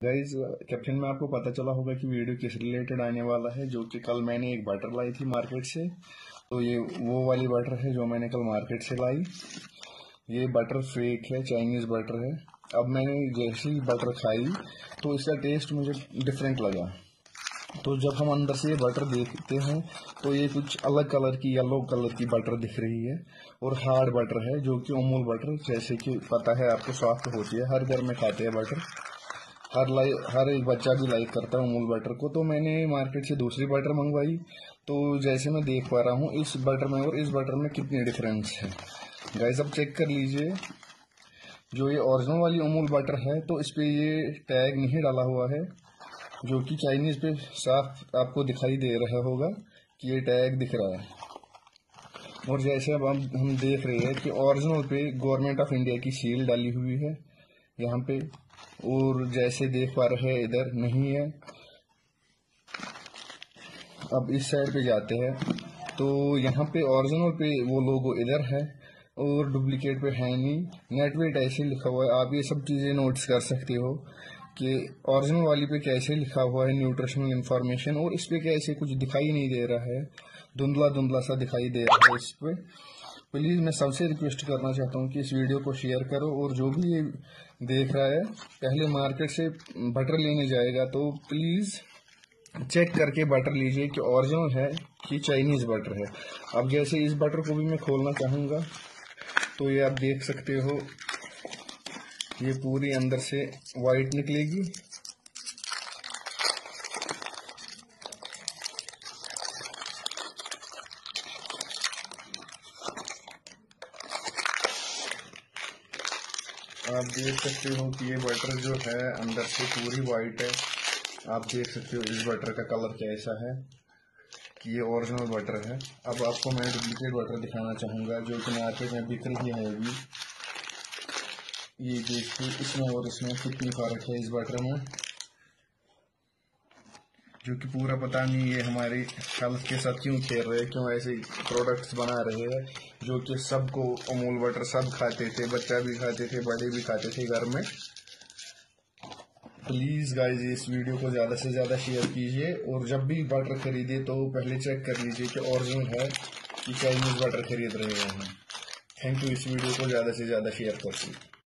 Guys captain में आपको पता चला होगा कि वीडियो किस रिलेटेड आने वाला है, जो कि कल मैंने एक बटर लाई थी मार्केट से। तो ये, वो वाली बटर है जो मैंने कल मार्केट से लाई। ये बटर फेक है चाइनीज़ बटर है। अब मैंने जैसे बटर खाई तो इसका टेस्ट मुझे डिफरेंट लगा। तो जब हम अंदर से ये बटर देखते हैं तो ये कुछ अलग कलर की येलो कलर की बटर दिख रही है। और हार्ड बटर है, जो कि अमूल बटर जैसे कि पता है आपको सॉफ्ट होती है। हर घर में खाते हैं बटर हर लाई, हर एक बच्चा भी लाइक करता है अमूल बटर को तो मैंने मार्केट से दूसरी बटर मंगवाई। तो जैसे मैं देख पा रहा हूँ, इस बटर में और इस बटर में कितनी डिफरेंस है। गाइस अब चेक कर लीजिए। जो ये ओरिजिनल वाली अमूल बटर है तो इस पर ये टैग नहीं डाला हुआ है, जो कि चाइनीज़ पे साफ़ आपको दिखाई दे रहा होगा कि ये टैग दिख रहा है। और जैसे अब हम देख रहे हैं कि ओरिजिनल पे गवर्नमेंट ऑफ़ इंडिया की सील डाली हुई है। यहाँ पे, और जैसे देख पा रहे हैं, इधर नहीं है। अब इस साइड पे जाते हैं। तो यहाँ पे ओरिजिनल पे वो लोगो इधर है, और डुप्लीकेट पे है नहीं। नेट वेट ऐसे लिखा हुआ है। आप ये सब चीज़ें नोटिस कर सकते हो कि ओरिजिनल वाली पे कैसे लिखा हुआ है न्यूट्रिशनल इन्फॉर्मेशन और इस पे कैसे कुछ दिखाई नहीं दे रहा है। धुंधला धुंधला सा दिखाई दे रहा है इस पे। प्लीज़ मैं सबसे रिक्वेस्ट करना चाहता हूँ कि इस वीडियो को शेयर करो और जो भी ये देख रहा है, पहले मार्केट से बटर लेने जाएगा तो प्लीज़ चेक करके बटर लीजिए कि ओरिजिनल है कि चाइनीज़ बटर है। अब जैसे इस बटर को भी मैं खोलना चाहूँगा तो ये आप देख सकते हो, ये पूरी अंदर से वाइट निकलेगी। आप देख सकते हो कि ये बटर जो है, अंदर से पूरी वाइट है। आप देख सकते हो इस बटर का कलर कैसा है, कि ये ओरिजिनल बटर है। अब आपको मैं डुप्लीकेट बटर दिखाना चाहूँगा, जो कि मार्केट में बिक रही है अभी। ये देखिए, इसमें और इसमें कितनी फ़र्क है इस बटर में। जो कि पूरा पता नहीं ये हमारी हेल्थ के साथ क्यों खेल रहे हैं, क्यों ऐसे प्रोडक्ट्स बना रहे हैं, जो कि सबको अमूल बटर सब खाते थे, बच्चा भी खाते थे, बड़े भी खाते थे घर में। प्लीज़ गाइज़ इस वीडियो को ज़्यादा से ज़्यादा शेयर कीजिए और जब भी बटर खरीदे तो पहले चेक कर लीजिए कि ओरिजिनल है कि चाइनीज़ बटर खरीद रहे हैं थैंक यू इस वीडियो को ज़्यादा से ज़्यादा शेयर कर